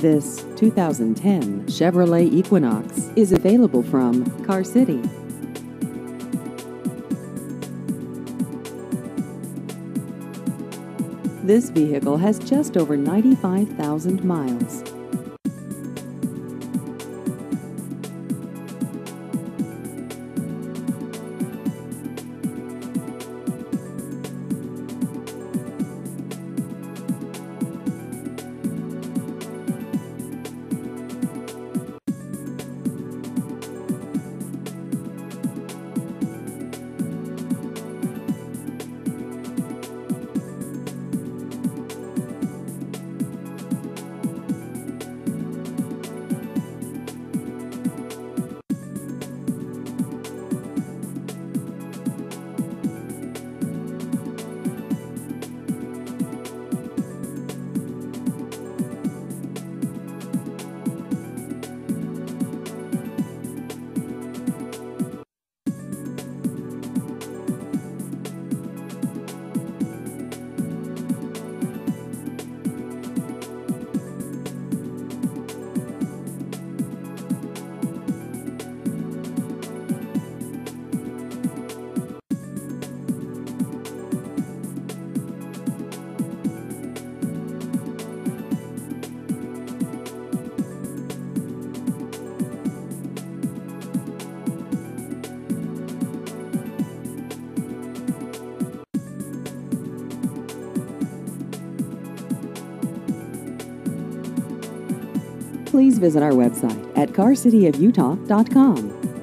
This 2010 Chevrolet Equinox is available from Car City. This vehicle has just over 95,000 miles. Please visit our website at carcityofutah.com.